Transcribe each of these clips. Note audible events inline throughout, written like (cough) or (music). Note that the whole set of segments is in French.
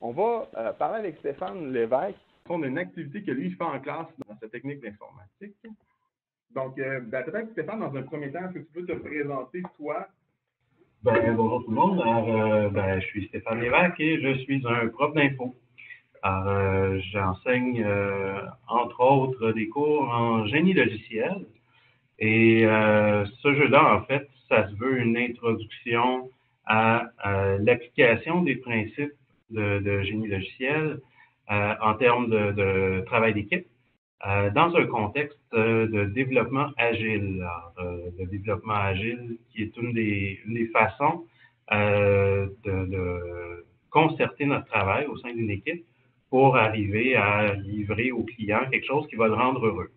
On va euh, parler avec Stéphane Lévesque On a une activité que lui fait en classe dans sa technique d'informatique. Donc, euh, ben, peut-être Stéphane, dans un premier temps, est-ce que tu peux te présenter toi? Ben, bonjour tout le monde. Euh, ben, je suis Stéphane Lévesque et je suis un prof d'info. J'enseigne entre autres des cours en génie logiciel. Et ce jeu-là, en fait, ça se veut une introduction à l'application des principes de, génie logiciel euh, en termes de, travail d'équipe euh, dans un contexte de développement agile. le développement agile qui est une des, façons euh, de, concerter notre travail au sein d'une équipe pour arriver à livrer au client quelque chose qui va le rendre heureux.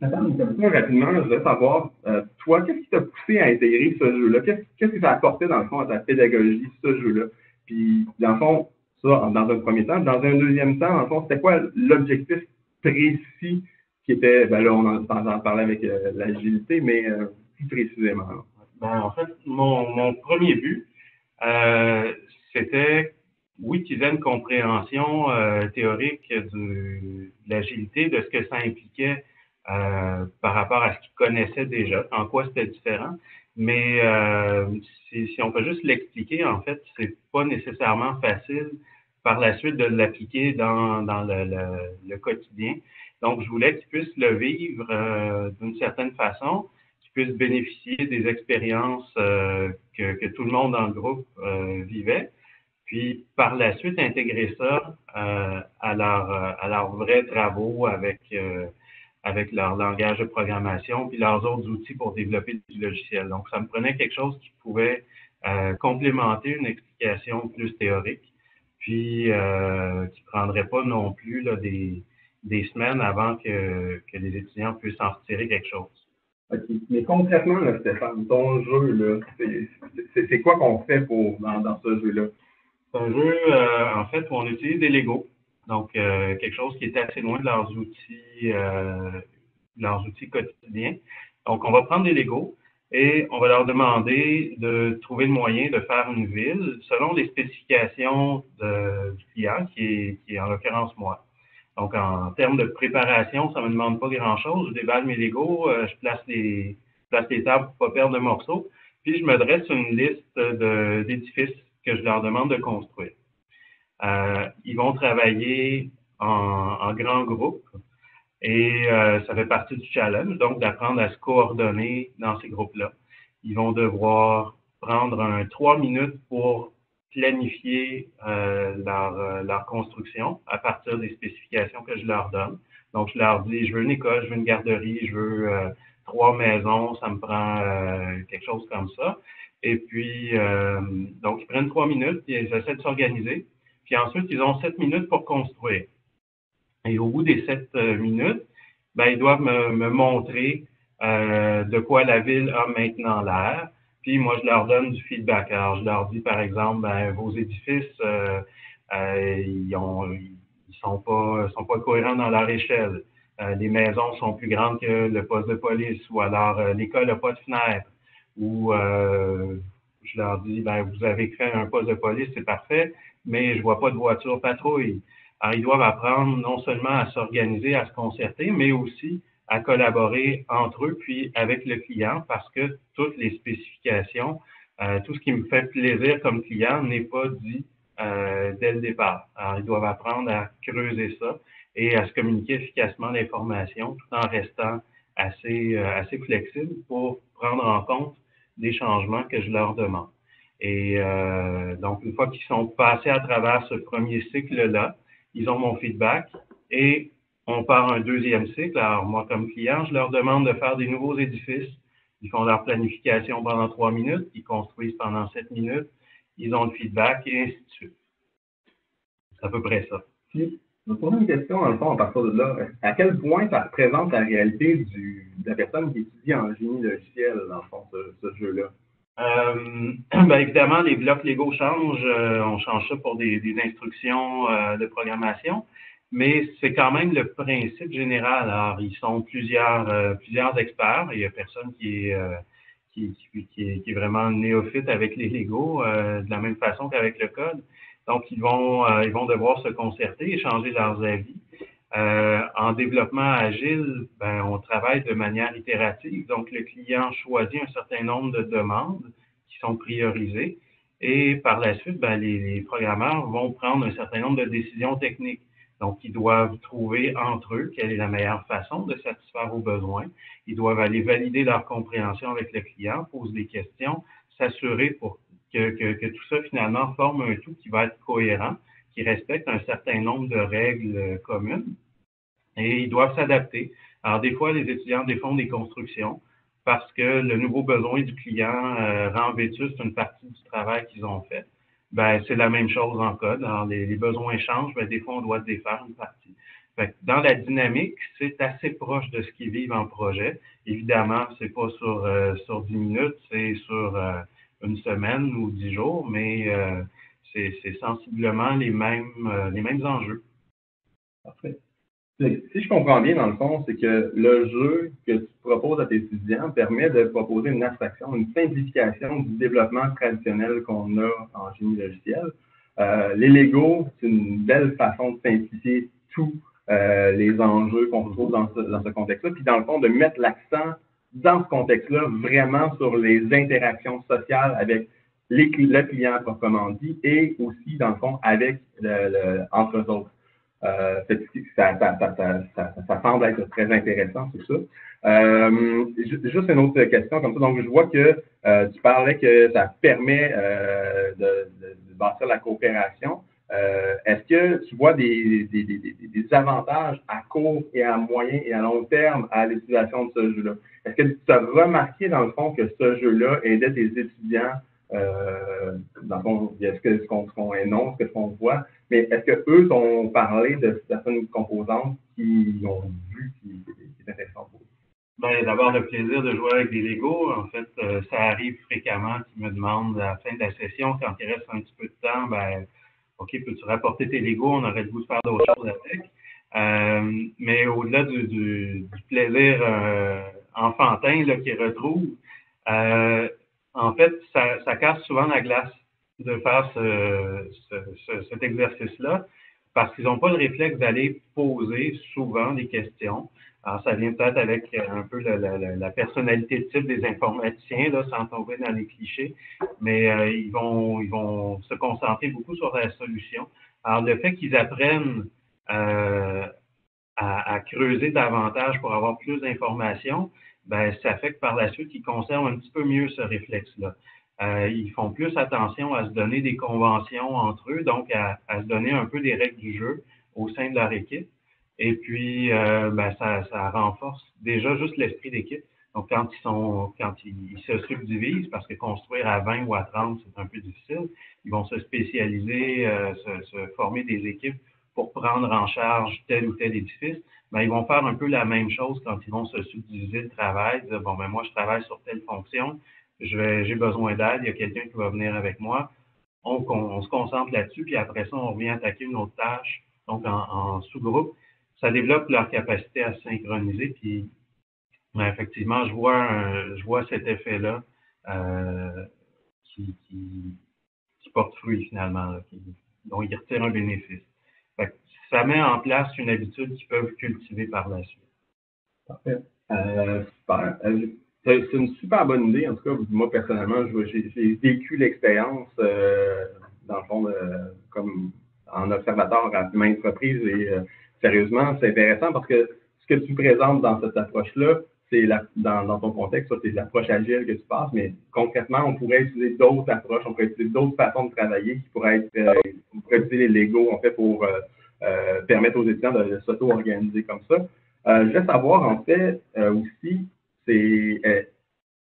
Attends, rapidement, je voudrais savoir, toi, qu'est-ce qui t'a poussé à intégrer ce jeu-là? Qu'est-ce qui t'a apporté, dans le fond, à ta pédagogie, ce jeu-là? Puis, dans le fond, ça, dans un premier temps. Dans un deuxième temps, dans le fond, c'était quoi l'objectif précis qui était, ben là, on en, parlait avec euh, l'agilité, mais euh, plus précisément. Ben, en fait, mon, mon premier but, euh, c'était, oui, qu'ils aient une compréhension euh, théorique de l'agilité, de ce que ça impliquait par rapport à ce qu'ils connaissaient déjà, en quoi c'était différent. Mais euh, si, on peut juste l'expliquer, en fait, c'est pas nécessairement facile par la suite de l'appliquer dans, dans le, le, quotidien. Donc, je voulais qu'ils puissent le vivre euh, d'une certaine façon, qu'ils puissent bénéficier des expériences euh, que, que, tout le monde dans le groupe euh, vivait, puis par la suite intégrer ça à, leur, à leurs vrais travaux avec avec leur langage de programmation, puis leurs autres outils pour développer du logiciel. Donc, ça me prenait quelque chose qui pouvait euh, complémenter une explication plus théorique, puis euh, qui ne prendrait pas non plus là, des, des semaines avant que, que les étudiants puissent en retirer quelque chose. OK. Mais concrètement, là, Stéphane, ton jeu, c'est quoi qu'on fait pour dans, dans ce jeu-là? C'est un jeu, euh, en fait, où on utilise des Legos. Donc, euh, quelque chose qui est assez loin de leurs outils, euh, leurs outils quotidiens. Donc, on va prendre des Legos et on va leur demander de trouver le moyen de faire une ville selon les spécifications du client, qui est, qui est en l'occurrence moi. Donc, en termes de préparation, ça ne me demande pas grand-chose. Je déballe mes Legos, euh, je place les, place les tables pour ne pas perdre de morceaux, puis je me dresse une liste d'édifices que je leur demande de construire. Euh, ils vont travailler en, en grand groupe et euh, ça fait partie du challenge, donc d'apprendre à se coordonner dans ces groupes-là. Ils vont devoir prendre un trois minutes pour planifier euh, leur, euh, leur, construction à partir des spécifications que je leur donne. Donc, je leur dis, je veux une école, je veux une garderie, je veux euh, trois maisons, ça me prend quelque chose comme ça. Et puis, donc, ils prennent trois minutes, et ils essaient de s'organiser. Puis ensuite, ils ont sept minutes pour construire. Et au bout des sept euh, minutes, ben, ils doivent me, montrer euh, de quoi la ville a maintenant l'air. Puis moi, je leur donne du feedback. Alors, je leur dis, par exemple, ben, vos édifices, euh, euh ils, ont, ils sont pas, sont pas cohérents dans leur échelle. Les maisons sont plus grandes que le poste de police, ou alors l'école n'a pas de fenêtre, ou je leur dis, ben, vous avez fait un poste de police, c'est parfait, mais je vois pas de voiture patrouille. Alors, ils doivent apprendre non seulement à s'organiser, à se concerter, mais aussi à collaborer entre eux, puis avec le client, parce que toutes les spécifications, euh, tout ce qui me fait plaisir comme client n'est pas dit euh, dès le départ. Alors, ils doivent apprendre à creuser ça et à se communiquer efficacement l'information tout en restant assez, euh, assez flexible pour prendre en compte des changements que je leur demande. Et euh, donc, une fois qu'ils sont passés à travers ce premier cycle-là, ils ont mon feedback et on part un deuxième cycle. Alors, moi, comme client, je leur demande de faire des nouveaux édifices. Ils font leur planification pendant trois minutes, ils construisent pendant sept minutes, ils ont le feedback et ainsi de suite. C'est à peu près ça. Puis, je une question, dans le fond, à partir de là. À quel point ça représente la réalité du, de la personne qui étudie en génie logiciel, dans le fond, ce jeu-là? Euh, (clears throat) ben évidemment, les blocs Lego changent. Euh, on change ça pour des, des instructions euh, de programmation, mais c'est quand même le principe général. Alors, ils sont plusieurs, euh, plusieurs experts. Il y a personne qui est, qui, qui, qui, est, qui est vraiment néophyte avec les Lego, de la même façon qu'avec le code. Donc, ils vont, ils vont devoir se concerter, échanger leurs avis. En développement agile, ben, on travaille de manière itérative. Donc, le client choisit un certain nombre de demandes qui sont priorisées. Et par la suite, ben, les, programmeurs vont prendre un certain nombre de décisions techniques. Donc, ils doivent trouver entre eux quelle est la meilleure façon de satisfaire vos besoins. Ils doivent aller valider leur compréhension avec le client, poser des questions, s'assurer pour que, tout ça finalement forme un tout qui va être cohérent, qui respecte un certain nombre de règles communes. Et ils doivent s'adapter. Alors, des fois, les étudiants défendent des constructions parce que le nouveau besoin du client euh, rend vétuste une partie du travail qu'ils ont fait. Ben, c'est la même chose en code. Alors, les, besoins changent, ben, des fois, on doit défaire une partie. Fait dans la dynamique, c'est assez proche de ce qu'ils vivent en projet. Évidemment, c'est pas sur, euh, sur 10 minutes, c'est sur euh, une semaine ou 10 jours, mais euh, c'est sensiblement les mêmes, les mêmes enjeux. Parfait. Si je comprends bien, dans le fond, c'est que le jeu que tu proposes à tes étudiants permet de proposer une abstraction, une simplification du développement traditionnel qu'on a en génie logiciel. Euh, les Lego, c'est une belle façon de simplifier tous euh, les enjeux qu'on trouve dans ce, dans ce contexte-là, puis dans le fond, de mettre l'accent dans ce contexte-là vraiment sur les interactions sociales avec les, le client proprement dit et aussi, dans le fond, avec le, le, entre eux autres. Euh, ça, ça, ça, ça, semble être très intéressant, c'est ça. Euh, juste une autre question comme ça. Donc, je vois que euh, tu parlais que ça permet euh, de, de, bâtir la coopération. Euh, est-ce que tu vois des, des, des, des, avantages à court et à moyen et à long terme à l'utilisation de ce jeu-là? Est-ce que tu as remarqué, dans le fond, que ce jeu-là aidait tes étudiants euh, dans le fond, est-ce que ce qu'on énonce, ce qu'on voit, mais est-ce qu'eux ont parlé de certaines composantes qui ont vu qui, qui est intéressant pour eux? Ben, d'avoir le plaisir de jouer avec des Legos. En fait, euh, ça arrive fréquemment qu'ils me demandent à la fin de la session, quand il reste un petit peu de temps, ben, OK, peux-tu rapporter tes Legos? On aurait le goût de faire d'autres choses avec. Euh, mais au-delà du, plaisir euh, enfantin qu'ils retrouvent, en fait, ça, casse souvent la glace de faire ce, ce, cet exercice-là parce qu'ils n'ont pas le réflexe d'aller poser souvent des questions. Alors, ça vient peut-être avec un peu la, la, la, personnalité type des informaticiens, là, sans tomber dans les clichés, mais euh, ils, vont, ils vont se concentrer beaucoup sur la solution. Alors, le fait qu'ils apprennent euh, à, à, creuser davantage pour avoir plus d'informations, ben, ça fait que par la suite, ils conservent un petit peu mieux ce réflexe-là. Euh, ils font plus attention à se donner des conventions entre eux, donc à, à, se donner un peu des règles du jeu au sein de leur équipe. Et puis, euh, ben, ça, ça, renforce déjà juste l'esprit d'équipe. Donc, quand ils sont, quand ils, se subdivisent, parce que construire à 20 ou à 30, c'est un peu difficile, ils vont se spécialiser, euh, se, se, former des équipes pour prendre en charge tel ou tel édifice, ben, ils vont faire un peu la même chose quand ils vont se subdiviser le travail, dire, bon, ben, moi, je travaille sur telle fonction, j'ai besoin d'aide, il y a quelqu'un qui va venir avec moi. On, on, se concentre là-dessus, puis après ça, on revient attaquer une autre tâche, donc en, en sous-groupe. Ça développe leur capacité à synchroniser, puis ben, effectivement, je vois, un, je vois cet effet-là euh, qui, qui, qui, porte fruit finalement, là, qui, dont ils retirent un bénéfice ça met en place une habitude qu'ils peuvent cultiver par la suite. Parfait. Euh, super. Euh, c'est une super bonne idée. En tout cas, moi, personnellement, j'ai vécu l'expérience, euh, dans le fond, comme en observateur à maintes reprises. Et euh, sérieusement, c'est intéressant parce que ce que tu présentes dans cette approche-là, c'est dans, dans, ton contexte, c'est l'approche agile que tu passes, mais concrètement, on pourrait utiliser d'autres approches, on pourrait utiliser d'autres façons de travailler qui pourraient être, on pourrait utiliser les Lego, en fait, pour euh, permettre aux étudiants de, s'auto-organiser comme ça. Euh, je veux savoir, en fait, euh, aussi, c'est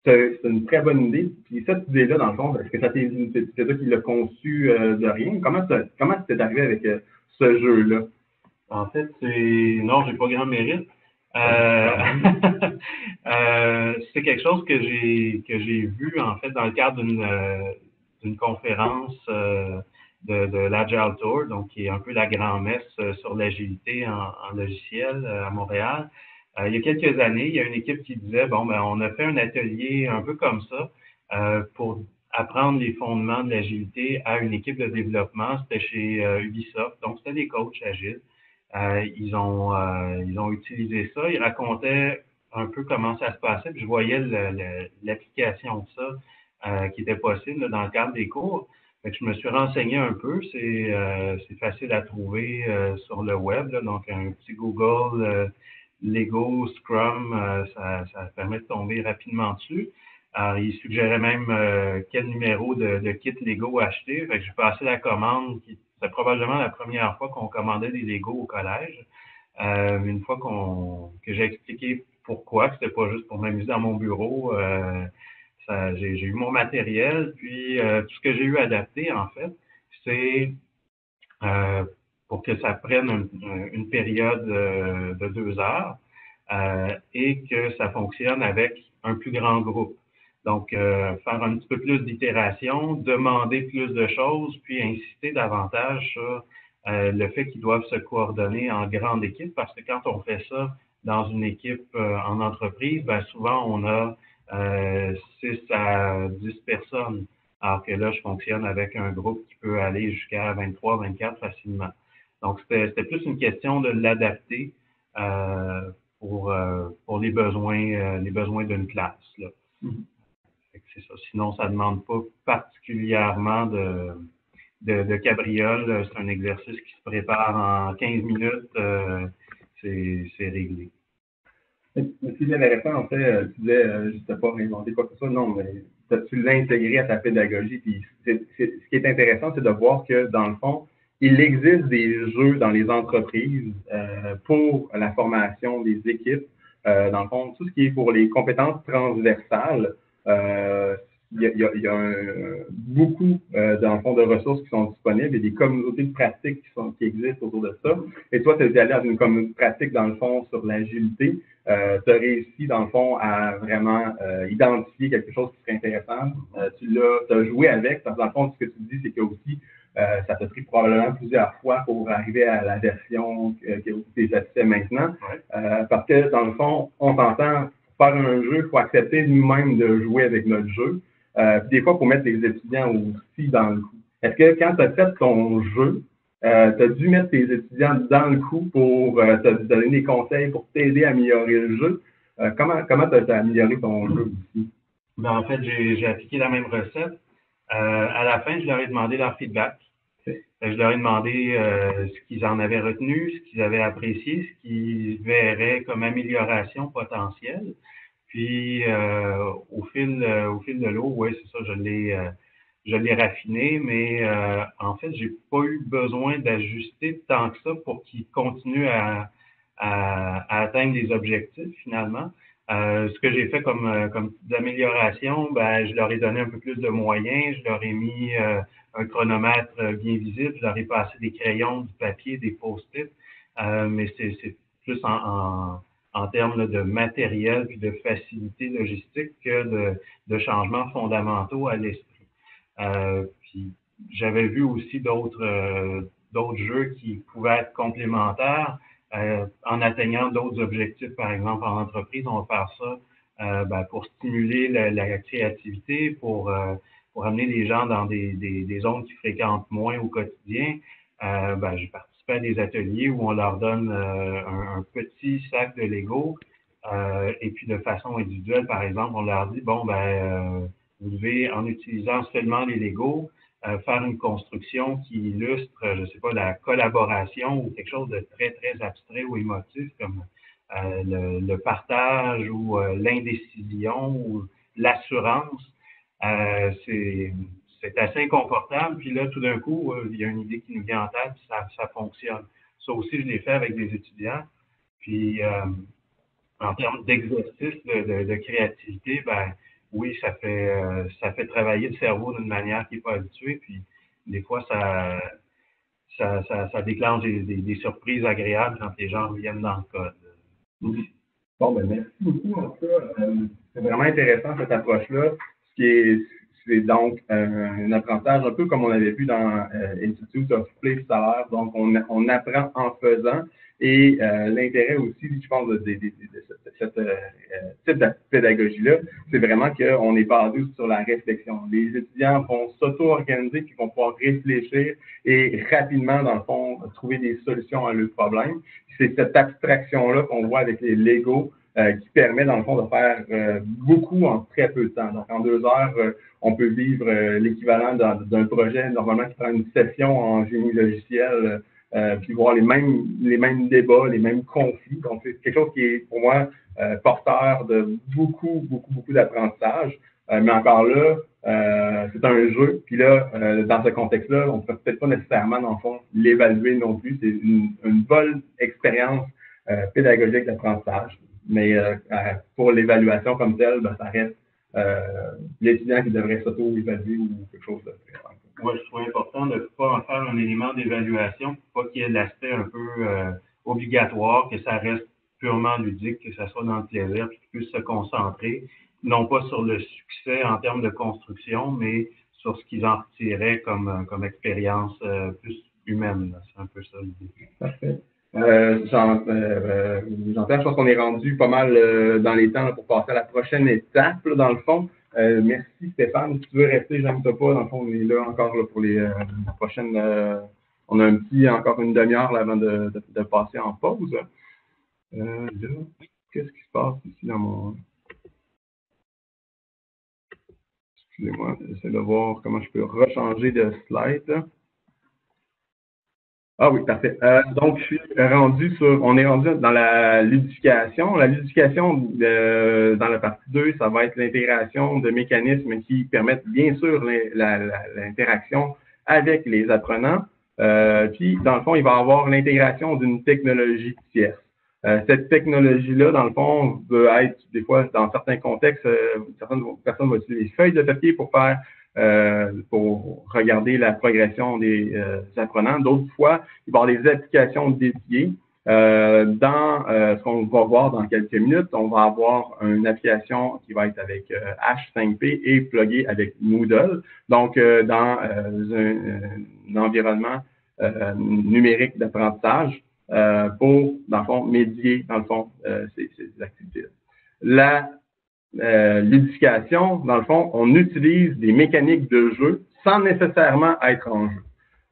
c'est une très bonne idée. Puis cette idée-là, dans le fond, est-ce que ça c'est toi qui l'as conçu de rien? Comment comment t'es arrivé avec ce jeu-là? En fait, c'est non, j'ai pas grand mérite. Euh, (laughs) euh, c'est quelque chose que j'ai que j'ai vu en fait dans le cadre d'une conférence euh, de, de l'Agile Tour, donc qui est un peu la grand-messe euh, sur l'agilité en, en, logiciel euh, à Montréal. Euh, il y a quelques années, il y a une équipe qui disait, bon, ben, on a fait un atelier un peu comme ça pour apprendre les fondements de l'agilité à une équipe de développement. C'était chez Ubisoft. Donc, c'était des coachs agiles. ils, ont, ils ont utilisé ça. Ils racontaient un peu comment ça se passait. Je voyais l'application de ça qui était possible dans le cadre des cours. Fait je me suis renseigné un peu. C'est euh, facile à trouver euh, sur le web. donc, un petit Google euh, Lego Scrum, euh, ça, permet de tomber rapidement dessus. Alors, il suggérait même quel numéro de, kit Lego acheter. Fait que j'ai passé la commande. C'est probablement la première fois qu'on commandait des Lego au collège. une fois que j'ai expliqué pourquoi, que c'était pas juste pour m'amuser dans mon bureau j'ai eu mon matériel, puis euh, tout ce que j'ai eu adapté, en fait, c'est euh, pour que ça prenne une, période euh, de deux heures et que ça fonctionne avec un plus grand groupe. Donc, faire un petit peu plus d'itération, demander plus de choses, puis inciter davantage sur le fait qu'ils doivent se coordonner en grande équipe, parce que quand on fait ça dans une équipe en entreprise, ben souvent on a euh, 6 à 10 personnes. Alors que là, je fonctionne avec un groupe qui peut aller jusqu'à 23, 24 facilement. Donc, c'était plus une question de l'adapter euh, pour, euh, pour les besoins, euh, les besoins d'une classe. Là. Mm-hmm. C'est ça. Sinon, ça ne demande pas particulièrement de, de, de cabriole. C'est un exercice qui se prépare en 15 minutes. C'est réglé. Mais ce qui intéressant, en fait, tu disais, je ne sais pas réinventer quoi que ce soit, non, mais tu l'as intégré à ta pédagogie? Puis ce qui est intéressant, c'est de voir que, dans le fond, il existe des jeux dans les entreprises euh, pour la formation des équipes. dans le fond, tout ce qui est pour les compétences transversales, il y a, il y a un, beaucoup euh, dans le fond de ressources qui sont disponibles et des communautés de pratiques qui, sont, qui existent autour de ça. Et toi, tu es allé dans une communauté de pratique dans le fond sur l'agilité. Euh, tu as réussi dans le fond à vraiment euh, identifier quelque chose qui serait intéressant. Euh, tu l'as as joué avec. Dans le fond, ce que tu dis, c'est que aussi euh, ça t'a pris probablement plusieurs fois pour arriver à la version que, que tu satisfait maintenant. parce que dans le fond, on s'entend faire un jeu, il faut accepter nous-mêmes de jouer avec notre jeu. Euh, des fois, il faut mettre les étudiants aussi dans le coup. Est-ce que quand tu as fait ton jeu, euh, tu as dû mettre tes étudiants dans le coup pour euh, te donner des conseils pour t'aider à améliorer le jeu? Euh, comment comment tu as amélioré ton jeu aussi? Ben, en fait, j'ai appliqué la même recette. À la fin, je leur ai demandé leur feedback. Je leur ai demandé ce qu'ils en avaient retenu, ce qu'ils avaient apprécié, ce qu'ils verraient comme amélioration potentielle. Puis euh, au fil euh, au fil de l'eau, oui, c'est ça, je l'ai euh, je l'ai raffiné, mais en fait, j'ai pas eu besoin d'ajuster tant que ça pour qu'il continue à, à, atteindre des objectifs finalement. Ce que j'ai fait comme, comme amélioration, ben, je leur ai donné un peu plus de moyens, je leur ai mis un chronomètre bien visible, je leur ai passé des crayons, du papier, des post-it, mais c'est plus en en termes de matériel et de facilité logistique que de, de changements fondamentaux à l'esprit. Euh, puis j'avais vu aussi d'autres euh, d'autres jeux qui pouvaient être complémentaires euh, en atteignant d'autres objectifs. Par exemple, en entreprise, on va faire ça euh, ben, pour stimuler la, créativité, pour, euh, pour amener les gens dans des, zones qui fréquentent moins au quotidien. ben, j'ai à des ateliers où on leur donne euh, un, petit sac de Lego et puis de façon individuelle, par exemple, on leur dit, bon, ben, vous devez, en utilisant seulement les Faire une construction qui illustre, je sais pas, la collaboration ou quelque chose de très, très abstrait ou émotif comme le, le, partage ou l'indécision ou l'assurance. c'est c'est assez inconfortable. Puis là, tout d'un coup, euh, il y a une idée qui nous vient en tête, ça, fonctionne. Ça aussi, je l'ai fait avec des étudiants. Puis, euh, en termes d'exercice, de, de, créativité, ben oui, ça fait euh, ça fait travailler le cerveau d'une manière qui n'est pas habituée. Puis, des fois, ça ça, ça, déclenche des, des, surprises agréables quand les gens reviennent dans le code. Bon, ben merci beaucoup. Cas, c'est vraiment intéressant cette approche-là. Ce qui est c'est donc euh, un apprentissage un peu comme on avait vu dans euh, Institute of Play l'heure. Donc, on, on apprend en faisant Et euh, l'intérêt aussi, je pense, de, de, de, cette euh, type de pédagogie-là, c'est vraiment qu'on est basé sur la réflexion. Les étudiants vont s'auto-organiser, puis vont pouvoir réfléchir et rapidement, dans le fond, trouver des solutions à leurs problèmes. C'est cette abstraction-là qu'on voit avec les Lego euh, qui permet, dans le fond, de faire euh, beaucoup en très peu de temps. Donc, en deux heures, euh, on peut vivre l'équivalent d'un projet normalement qui prend une session en génie logiciel, puis voir les mêmes, les mêmes débats, les mêmes conflits. Donc, c'est quelque chose qui est, pour moi, porteur de beaucoup, beaucoup, beaucoup d'apprentissage. mais encore là, c'est un jeu. Puis là, dans ce contexte-là, on ne peut peut-être pas nécessairement, dans le fond, l'évaluer non plus. C'est une, une bonne expérience pédagogique d'apprentissage. Mais euh, pour l'évaluation comme telle, ben, ça reste euh, l'étudiant qui devrait s'auto-évaluer ou quelque chose de Moi, je trouve important de ne pas en faire un élément d'évaluation pour pas qu'il y ait l'aspect un peu euh, obligatoire, que ça reste purement ludique, que ça soit dans le plaisir, puis qu'il puisse se concentrer, non pas sur le succès en termes de construction, mais sur ce qu'ils en retiraient comme, comme expérience plus humaine. C'est un peu ça l'idée. Parfait. Euh, Jean, euh, je pense qu'on est rendu pas mal euh, dans les temps pour passer à la prochaine étape, dans le fond. Euh, merci Stéphane. Si tu veux rester, j'aime pas. Dans le fond, on est là encore pour les prochaines. on a un petit, encore une demi-heure avant de, de, de, passer en pause. là, qu'est-ce qui se passe ici dans mon. Excusez-moi, j'essaie de voir comment je peux rechanger de slide. Ah oui, parfait. Euh, donc, je suis rendu sur, on est rendu dans la ludification. La ludification, dans la partie 2, ça va être l'intégration de mécanismes qui permettent bien sûr l'interaction avec les apprenants. Euh, puis, dans le fond, il va y avoir l'intégration d'une technologie tierce. Euh, cette technologie-là, dans le fond, peut être, des fois, dans certains contextes, certaines personnes vont utiliser des feuilles de papier pour faire euh, pour regarder la progression des euh, apprenants. D'autres fois, il va y avoir des applications dédiées. Euh, dans ce qu'on va voir dans quelques minutes, on va avoir une application qui va être avec H5P et pluguée avec Moodle. Donc, dans un, environnement numérique d'apprentissage pour, dans le fond, médier, dans le fond, ces, ces activités-là. Euh, l'éducation, dans le fond, on utilise des mécaniques de jeu sans nécessairement être en jeu.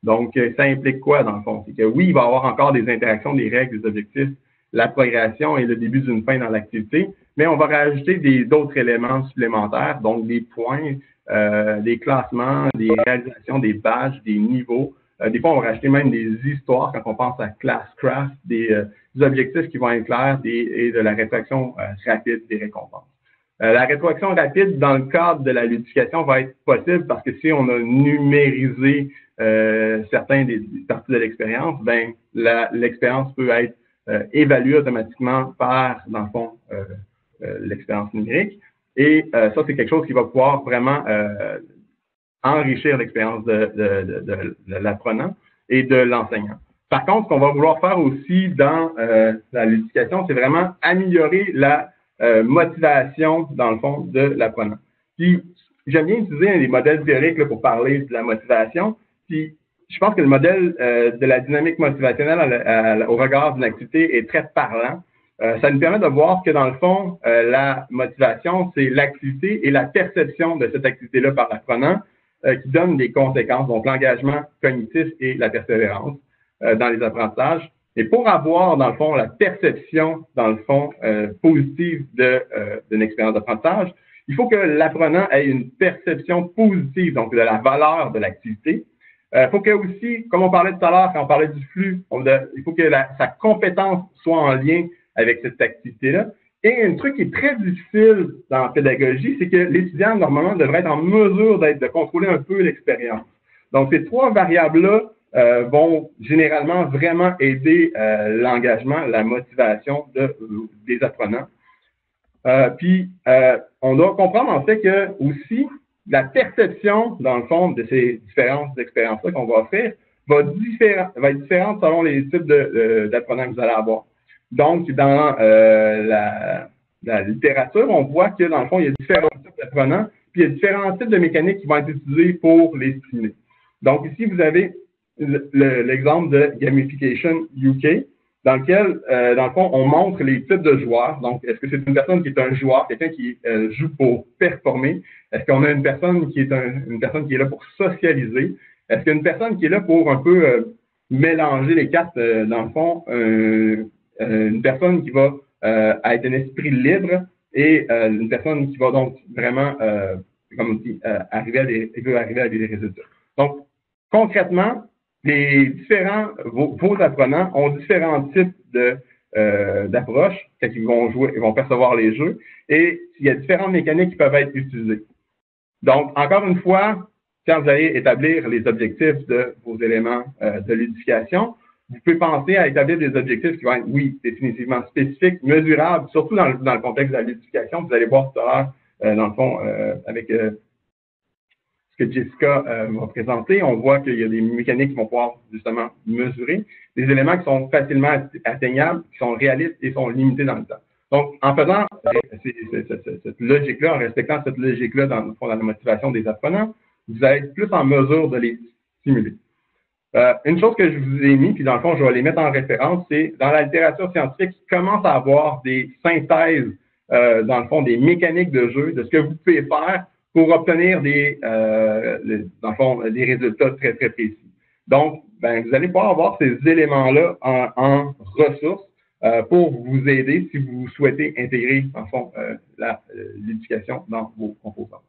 Donc, euh, ça implique quoi, dans le fond? C'est que oui, il va y avoir encore des interactions, des règles, des objectifs, la progression et le début d'une fin dans l'activité, mais on va rajouter d'autres éléments supplémentaires, donc des points, euh, des classements, des réalisations, des badges, des niveaux. Des fois, on va rajouter même des histoires quand on pense à Classcraft, des, des objectifs qui vont être clairs des, et de la rétraction rapide des récompenses. Euh, la rétroaction rapide dans le cadre de la ludification va être possible parce que si on a numérisé euh, certains des, parties de l'expérience, ben l'expérience peut être euh, évaluée automatiquement par, dans le fond, l'expérience numérique. Et ça, c'est quelque chose qui va pouvoir vraiment enrichir l'expérience de, de, de, de l'apprenant et de l'enseignant. Par contre, ce qu'on va vouloir faire aussi dans la ludification, c'est vraiment améliorer la euh, motivation, dans le fond, de l'apprenant. Puis, j'aime bien utiliser des modèles théoriques pour parler de la motivation. Puis, je pense que le modèle euh, de la dynamique motivationnelle au regard d'une activité est très parlant. Euh, ça nous permet de voir que, dans le fond, la motivation, c'est l'activité et la perception de cette activité-là par l'apprenant qui donnent des conséquences, donc l'engagement cognitif et la persévérance dans les apprentissages. Et pour avoir, dans le fond, la perception, dans le fond, euh, positive euh, d'une expérience d'apprentissage, il faut que l'apprenant ait une perception positive, donc de la valeur de l'activité. Euh, il faut que aussi, comme on parlait tout à l'heure, quand on parlait du flux, il faut que sa compétence soit en lien avec cette activité-là. Et un truc qui est très difficile dans la pédagogie, c'est que l'étudiant, normalement, devrait être en mesure d'être, de contrôler un peu l'expérience. Donc, ces trois variables-là euh, vont généralement vraiment aider euh, l'engagement, la motivation de, des apprenants. Euh, puis, on doit comprendre en fait que aussi la perception, dans le fond, de ces différentes expériences-là qu'on va faire va, va, être différente selon les types d'apprenants que vous allez avoir. Donc, dans la, la, littérature, on voit que dans le fond, il y a différents types d'apprenants, puis il y a différents types de mécaniques qui vont être utilisées pour les stimuler. Donc, ici, vous avez l'exemple de Gamification UK. dans lequel, euh, dans le fond, on montre les types de joueurs. Donc, est-ce que c'est une personne qui est un joueur, quelqu'un qui euh, joue pour performer? Est-ce qu'on a une personne qui est une personne qui est là pour socialiser? Est-ce qu'il y a une personne qui est là pour un peu euh, mélanger les cartes, dans le fond, une personne qui va être un esprit libre et une personne qui va donc vraiment, comme on dit, arriver à des, arriver à des résultats. Donc, concrètement, les différents, vos, apprenants ont différents types de euh, d'approches quand ils vont jouer, ils vont percevoir les jeux, et il y a différentes mécaniques qui peuvent être utilisées. Donc, encore une fois, quand vous allez établir les objectifs de vos éléments euh, de l'éducation, vous pouvez penser à établir des objectifs qui vont être, oui, définitivement spécifiques, mesurables, surtout dans le, dans le contexte de l'éducation. Vous allez voir tout à l'heure, euh, dans le fond, euh, avec que Jessica euh, va présenter, on voit qu'il y a des mécaniques qui vont pouvoir justement mesurer des éléments qui sont facilement atteignables, qui sont réalistes et sont limités dans le temps. Donc, en faisant cette logique-là, en respectant cette logique-là dans, dans, la motivation des apprenants, vous allez être plus en mesure de les stimuler. Euh, une chose que je vous ai mis, puis dans le fond, je vais les mettre en référence, c'est dans la littérature scientifique, commence à avoir des synthèses, euh, dans le fond, des mécaniques de jeu, de ce que vous pouvez faire pour obtenir des, euh, dans le fond, des résultats très, très précis. Donc, ben, vous allez pouvoir avoir ces éléments-là en, ressources euh, pour vous aider si vous souhaitez intégrer, en fond, euh, l'éducation dans vos composants.